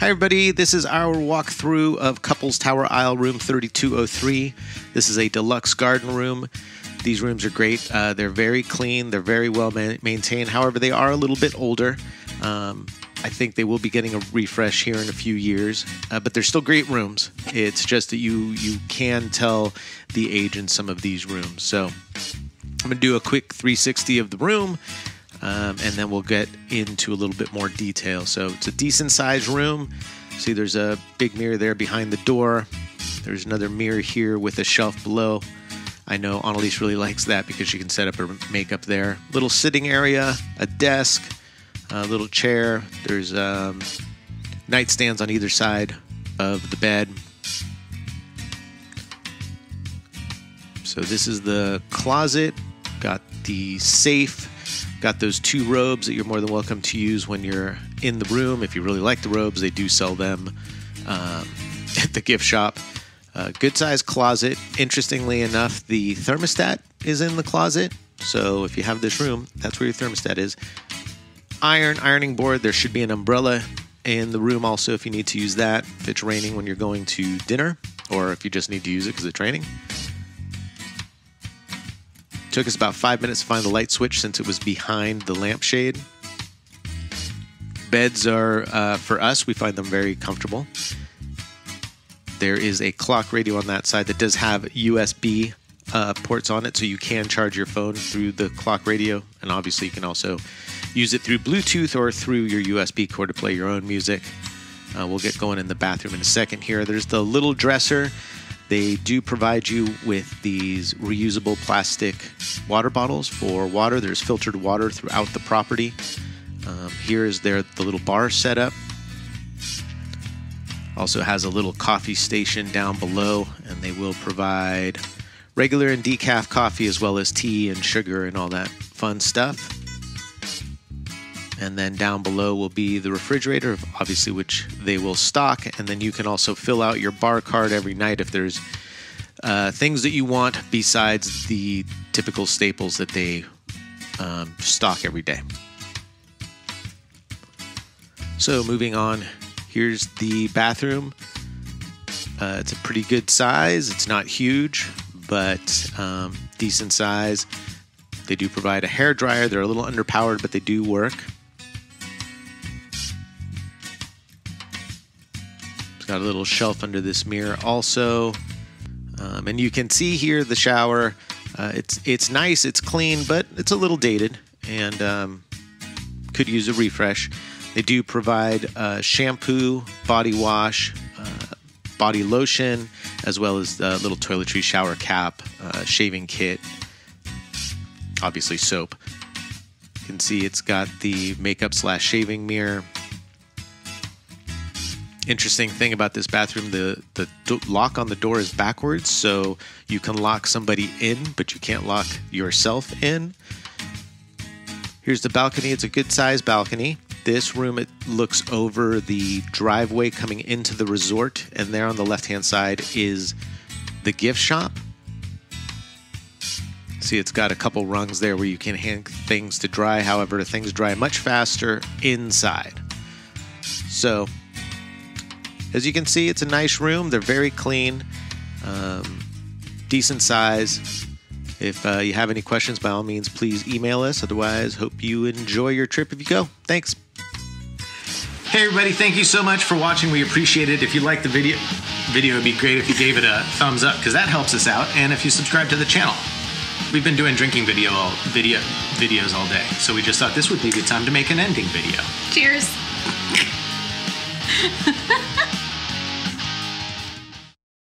Hi, everybody. This is our walkthrough of Couples Tower Isle Room 3203. This is a deluxe garden room. These rooms are great. Uh, they're very clean, they're very well ma- maintained. However, they are a little bit older. Um, I think they will be getting a refresh here in a few years, uh, but they're still great rooms. It's just that you you can tell the age in some of these rooms. So I'm gonna do a quick 360 of the room, um, and then we'll get into a little bit more detail. So it's a decent sized room. See, there's a big mirror there behind the door. There's another mirror here with a shelf below. I know Annalise really likes that because she can set up her makeup there. Little sitting area, a desk, a little chair. There's um, nightstands on either side of the bed. So this is the closet. Got the safe. Got those two robes that you're more than welcome to use when you're in the room. If you really like the robes, they do sell them um, at the gift shop. Uh, good sized closet. Interestingly enough, the thermostat is in the closet. So if you have this room, that's where your thermostat is. Iron, ironing board. There should be an umbrella in the room also if you need to use that. If it's raining when you're going to dinner, or if you just need to use it because it's raining. Took us about five minutes to find the light switch since it was behind the lampshade. Beds are, uh, for us, we find them very comfortable. There is a clock radio on that side that does have USB uh, ports on it, so you can charge your phone through the clock radio. And obviously, you can also use it through Bluetooth or through your USB cord to play your own music. Uh, we'll get going in the bathroom in a second here. There's the little dresser. They do provide you with these reusable plastic water bottles for water. There's filtered water throughout the property. Um, here is their the little bar setup. Also has a little coffee station down below, and they will provide regular and decaf coffee as well as tea and sugar and all that fun stuff. And then down below will be the refrigerator, obviously, which they will stock. And then you can also fill out your bar card every night if there's uh, things that you want besides the typical staples that they um, stock every day. So, moving on, here's the bathroom. Uh, it's a pretty good size. It's not huge, but um, decent size. They do provide a hair dryer. They're a little underpowered, but they do work. It's got a little shelf under this mirror also. Um, and you can see here the shower. Uh, it's it's nice, it's clean, but it's a little dated and um, could use a refresh. They do provide uh, shampoo, body wash, uh, body lotion, as well as a little toiletry shower cap, uh, shaving kit, obviously soap. You can see it's got the makeup slash shaving mirror. Interesting thing about this bathroom, the the do- lock on the door is backwards, so you can lock somebody in, but you can't lock yourself in. Here's the balcony. It's a good size balcony. This room it looks over the driveway coming into the resort, and there on the left hand side is the gift shop. See, it's got a couple rungs there where you can hang things to dry. However, things dry much faster inside. So, as you can see, it's a nice room. They're very clean, um, decent size. If uh, you have any questions, by all means, please email us. Otherwise, hope you enjoy your trip if you go. Thanks. Hey everybody, thank you so much for watching. We appreciate it. If you like the video, video would be great if you gave it a thumbs up because that helps us out. And if you subscribe to the channel, we've been doing drinking video all, video videos all day, so we just thought this would be a good time to make an ending video. Cheers.